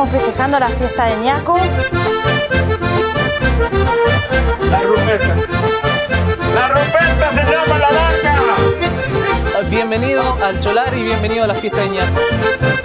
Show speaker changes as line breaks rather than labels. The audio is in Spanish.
escuchando la fiesta de ñaco.
La rupeta. La rupeta se llama la vaca.
Bienvenido al Cholar y bienvenido a la fiesta de ñaco.